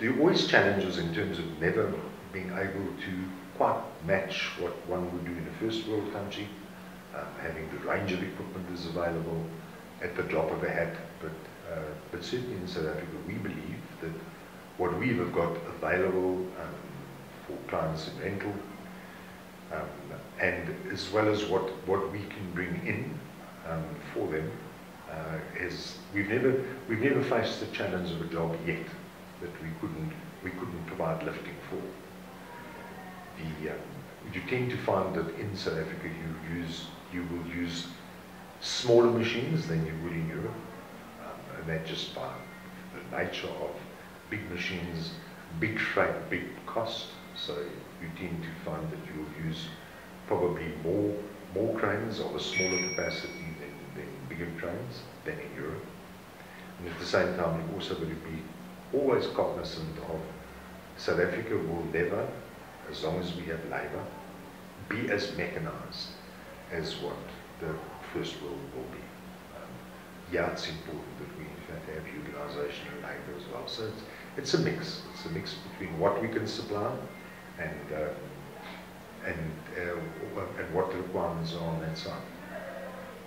there are always challenges in terms of never being able to quite match what one would do in a first world country. Um, having the range of equipment is available at the drop of a hat, but, uh, but certainly in South Africa we believe that what we have got available um, for clients in rental, um, and as well as what, what we can bring in um, for them, uh, is we've never we've never faced the challenge of a job yet that we couldn't we couldn't provide lifting for. The um, you tend to find that in South Africa you use you will use smaller machines than you would in Europe, um, and that just by the nature of big machines, big freight, big cost. So you tend to find that you'll use probably more more cranes of a smaller capacity than, than bigger cranes than in Europe. And at the same time, you've also got to be always cognizant of South Africa will never, as long as we have labour, be as mechanized as what the first world will be. Um, yeah, it's important that we in fact have utilization of labour as well. So it's, it's a mix. It's a mix between what we can supply and uh, and uh, and what the requirements are on that side.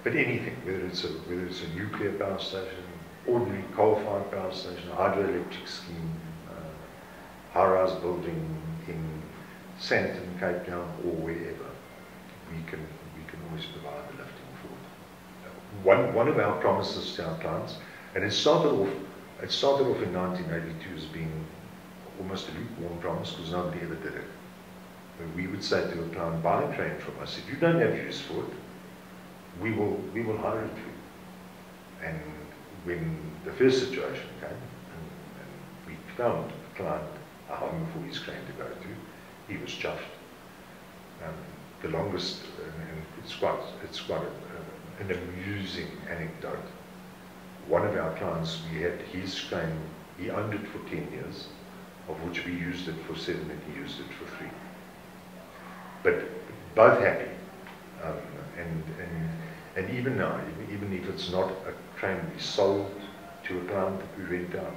But anything, whether it's a whether it's a nuclear power station, ordinary coal-fired power station, hydroelectric scheme, uh, high-rise building in Sandton, Cape Town, or wherever, we can we can always provide the lifting for. One one of our promises to our clients, and it started off it started off in 1982 as being almost a lukewarm promise because nobody ever did it. But we would say to a client, buy a crane from us. If you don't have use for it, we will we will hire it for you. And when the first situation came, and, and we found a client a home for his crane to go to, he was chuffed. Um, the longest, and it's quite it's quite a, an amusing anecdote one of our clients, we had his crane, he owned it for 10 years, of which we used it for seven and he used it for three. But both happy. Um, and, and, and even now, even if it's not a crane we sold to a client that we rent out,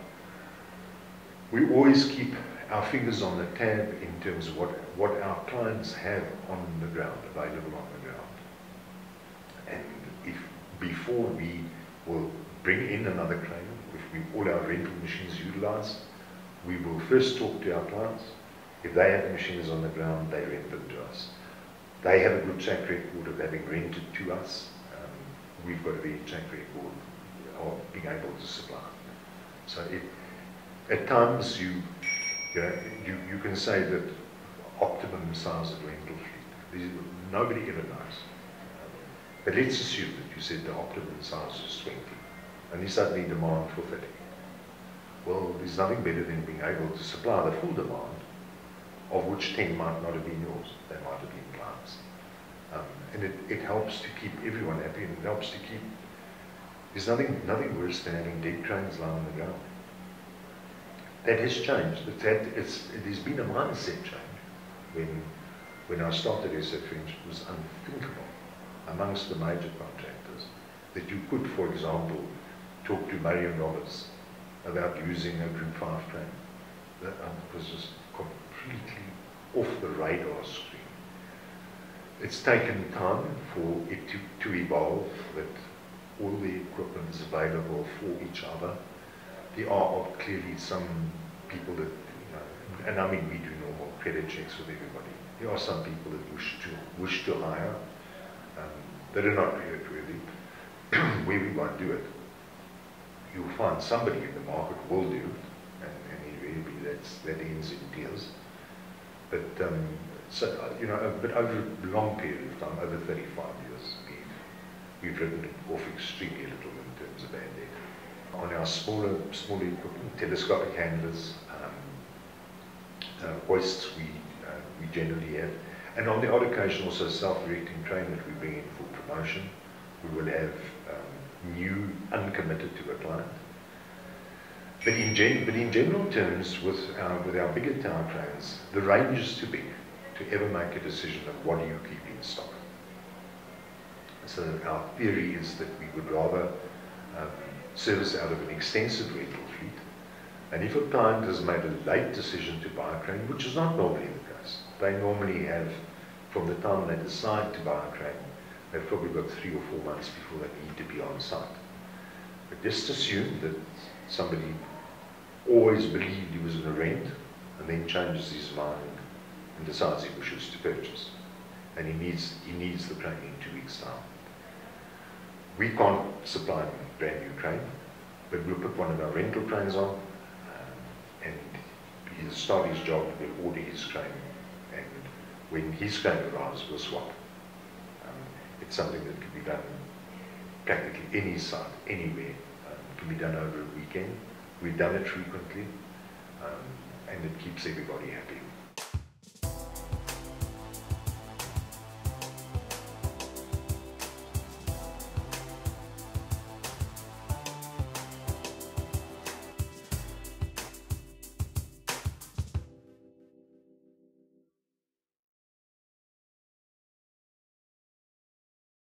we always keep our fingers on the tab in terms of what, what our clients have on the ground, available on the ground. And if before we will bring in another crane, if we, all our rental machines utilized, we will first talk to our clients. If they have machines on the ground, they rent them to us. They have a good track record of having rented to us. Um, we've got a very track record of being able to supply. So it, at times you, you, know, you, you can say that optimum size of rental fleet. Nobody ever knows. But let's assume that you said the optimum size is 20 and you suddenly demand for 30. Well, there's nothing better than being able to supply the full demand, of which 10 might not have been yours, they might have been clients. Um, and it, it helps to keep everyone happy and it helps to keep, there's nothing, nothing worse than having dead cranes lying on the ground. That has changed. It's had, it's, it has been a mindset change. When, when I started French, it was unthinkable amongst the major contractors that you could, for example, talk to Murray & Roberts about using a Group 5 crane. That um, was just completely off the radar screen. It's taken time for it to, to evolve, that all the equipment is available for each other. There are clearly some people that, you know, and I mean we do normal credit checks with everybody. There are some people that wish to wish to hire um, that are not creditworthy, where we won't do it you'll find somebody in the market will do, and, and invariably that's, that ends in deals. But, um, so, uh, you know, but over a long period of time, over 35 years, we've, written off extremely little in terms of debt. On our smaller, smaller equipment, telescopic handlers, um, uh, hoists, we, uh, we generally have. And on the odd occasion, also self-erecting crane that we bring in for promotion. We will have new, uncommitted to a client. But in, gen but in general terms, with our, with our bigger tower cranes, the range is too big to ever make a decision of what do you keep in stock. So our theory is that we would rather um, service out of an extensive rental fleet And if a client has made a late decision to buy a crane, which is not normally the case, they normally have, from the time they decide to buy a crane, they've probably got three or four months before they need to be on site. But just assume that somebody always believed he was in a rent and then changes his mind and decides he wishes to purchase. And he needs, he needs the crane in two weeks' time. We can't supply him a brand new crane, but we'll put one of our rental cranes on um, and he'll start his job, we'll order his crane and when his crane arrives, we'll swap. Um, it's something that can be done practically any site, anywhere. Um, can be done over a weekend. We've done it frequently, um, and it keeps everybody happy.